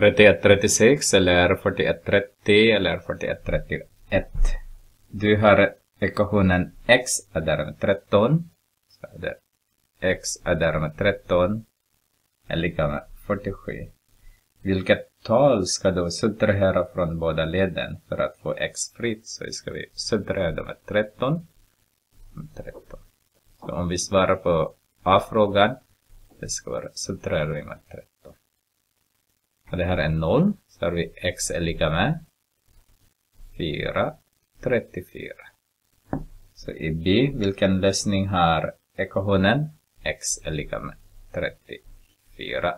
3136 eller 4130 eller 4131. Du har ekvationen x är därmed 13. Så är det x är därmed 13 är lika med 47. Vilket tal ska då subtrahera från båda leden för att få x fritt? Så ska vi subtrahera med 13. 13. Så om vi svarar på A-frågan, det ska vara subtrahera med 13. Och det här är 0, så har vi x är lika med 4, 34. Så i B, vilken lösning har ekvationen? x är lika med 34.